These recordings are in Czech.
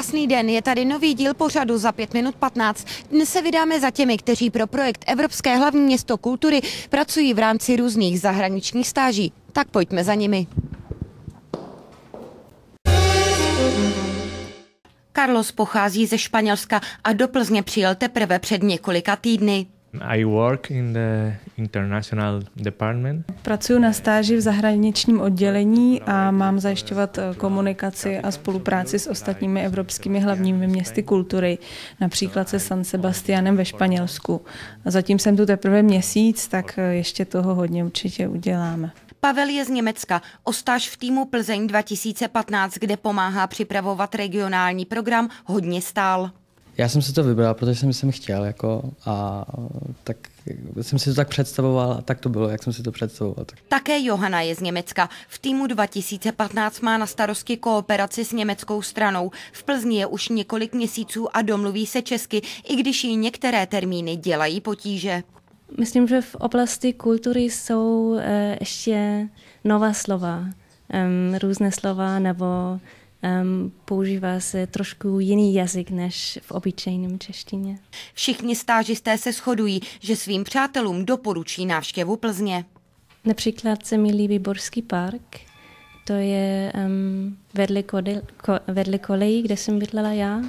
Krásný den, je tady nový díl pořadu za 5 minut 15. Dnes se vydáme za těmi, kteří pro projekt Evropské hlavní město kultury pracují v rámci různých zahraničních stáží. Tak pojďme za nimi. Carlos pochází ze Španělska a do Plzně přijel teprve před několika týdny. I work in the international department. Pracuji na stáži v zahraničním oddělení a mám zajišťovat eh, komunikaci a spolupráci s ostatními evropskými hlavními městy kultury, například se San Sebastianem ve Španělsku. A zatím jsem tu teprve měsíc, tak eh, ještě toho hodně určitě uděláme. Pavel je z Německa, ostáž v týmu Plzeň 2015, kde pomáhá připravovat regionální program, hodně stál. Já jsem si to vybral, protože jsem, jsem chtěl jako a tak jsem si to tak představoval a tak to bylo, jak jsem si to představoval. Tak. Také Johana je z Německa. V týmu 2015 má na starosti kooperaci s německou stranou. V Plzni je už několik měsíců a domluví se česky, i když jí některé termíny dělají potíže. Myslím, že v oblasti kultury jsou uh, ještě nová slova, různé slova nebo um, používá se trošku jiný jazyk než v obyčejném češtině. Všichni stážisté se shodují, že svým přátelům doporučí návštěvu Plzně. Například se mi líbí Borský park, to je um, vedle, kode, ko, vedle kolejí, kde jsem bydlela já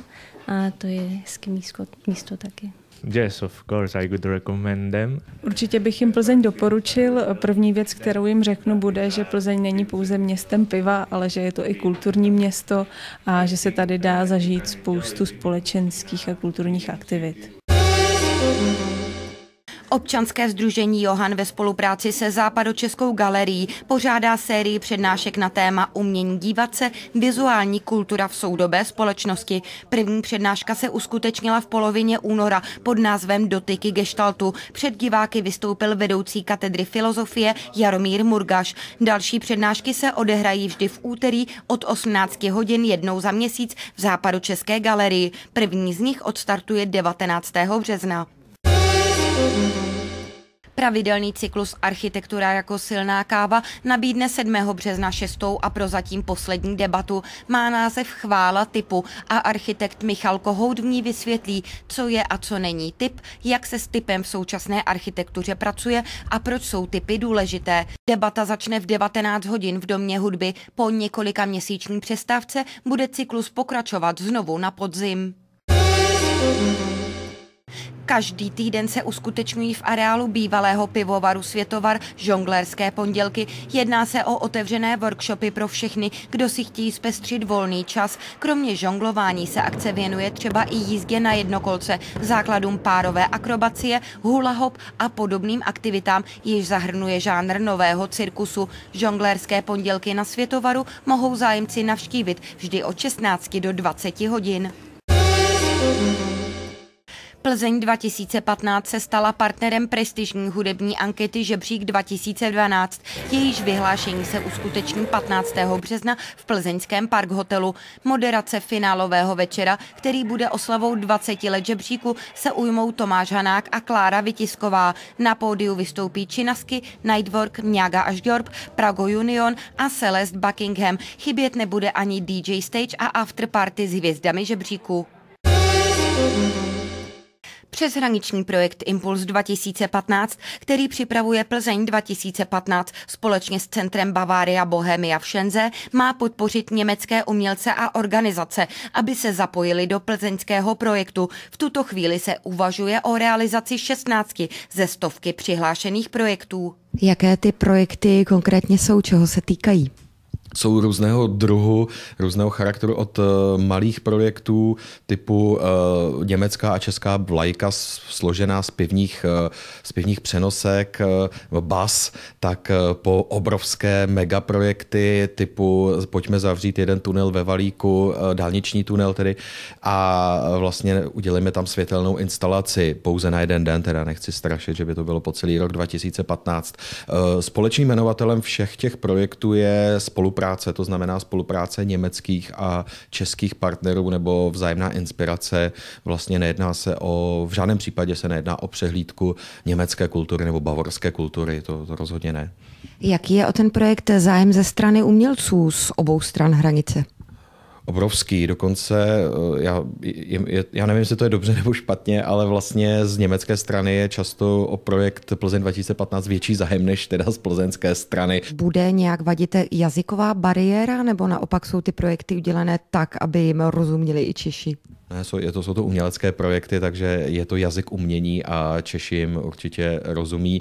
a to je hezké místo, místo taky. Yes, of course, I would recommend them. Určitě bych jim Plzeň doporučil. První věc, kterou jim řeknu, bude, že Plzeň není pouze městem piva, ale že je to i kulturní město a že se tady dá zažít spoustu společenských a kulturních aktivit. Občanské združení Johan ve spolupráci se Západočeskou galerií pořádá sérii přednášek na téma umění dívat se, vizuální kultura v soudobé společnosti. První přednáška se uskutečnila v polovině února pod názvem Dotyky gestaltu. Před diváky vystoupil vedoucí katedry filozofie Jaromír Murgaš. Další přednášky se odehrají vždy v úterý od 18 hodin jednou za měsíc v Západočeské galerii. První z nich odstartuje 19. března. Pravidelný cyklus Architektura jako silná káva nabídne 7. března šestou a prozatím poslední debatu. Má název Chvála typu a architekt Michal Kohout v ní vysvětlí, co je a co není typ, jak se s typem v současné architektuře pracuje a proč jsou typy důležité. Debata začne v 19 hodin v Domě hudby. Po několika měsíční přestávce bude cyklus pokračovat znovu na podzim. Každý týden se uskutečňují v areálu bývalého pivovaru Světovar žonglérské pondělky. Jedná se o otevřené workshopy pro všechny, kdo si chtějí zpestřit volný čas. Kromě žonglování se akce věnuje třeba i jízdě na jednokolce, základům párové akrobacie, hula hop a podobným aktivitám, již zahrnuje žánr nového cirkusu. Žonglérské pondělky na Světovaru mohou zájemci navštívit vždy od 16 do 20 hodin. Plzeň 2015 se stala partnerem prestižní hudební ankety Žebřík 2012. Jejíž vyhlášení se uskuteční 15. března v plzeňském Park hotelu. Moderace finálového večera, který bude oslavou 20 let Žebříku, se ujmou Tomáš Hanák a Klára Vytisková. Na pódiu vystoupí Činasky, Nightwork, Mňaga až Jorb, Prago Union a Celeste Buckingham. Chybět nebude ani DJ Stage a afterparty s hvězdami Žebříku. Přeshraniční projekt Impuls 2015, který připravuje Plzeň 2015 společně s Centrem Bavaria Bohemia v Šenze, má podpořit německé umělce a organizace, aby se zapojili do plzeňského projektu. V tuto chvíli se uvažuje o realizaci 16 ze stovky přihlášených projektů. Jaké ty projekty konkrétně jsou, čeho se týkají? Jsou různého druhu, různého charakteru od uh, malých projektů typu uh, německá a česká vlajka složená z pivních, uh, z pivních přenosek, uh, bas, tak po obrovské megaprojekty typu pojďme zavřít jeden tunel ve Valíku, dálniční tunel tedy a vlastně udělíme tam světelnou instalaci pouze na jeden den, teda nechci strašit, že by to bylo po celý rok 2015. Uh, společným jmenovatelem všech těch projektů je spolupráce spolupráce, to znamená spolupráce německých a českých partnerů nebo vzájemná inspirace. Vlastně nejedná se o, v žádném případě se nejedná o přehlídku německé kultury nebo bavorské kultury, to, to rozhodně ne. Jaký je o ten projekt zájem ze strany umělců z obou stran hranice? Obrovský. Dokonce, eh, já, je, já nevím, jestli to je dobře nebo špatně, ale vlastně z německé strany je často o projekt Plzeň 2015 větší zájem než teda z plzeňské strany. Bude nějak vadit jazyková bariéra, nebo naopak jsou ty projekty udělané tak, aby jim rozuměli i Češi? Ne, jsou, je to, jsou to umělecké projekty, takže je to jazyk umění a Češi jim určitě rozumí.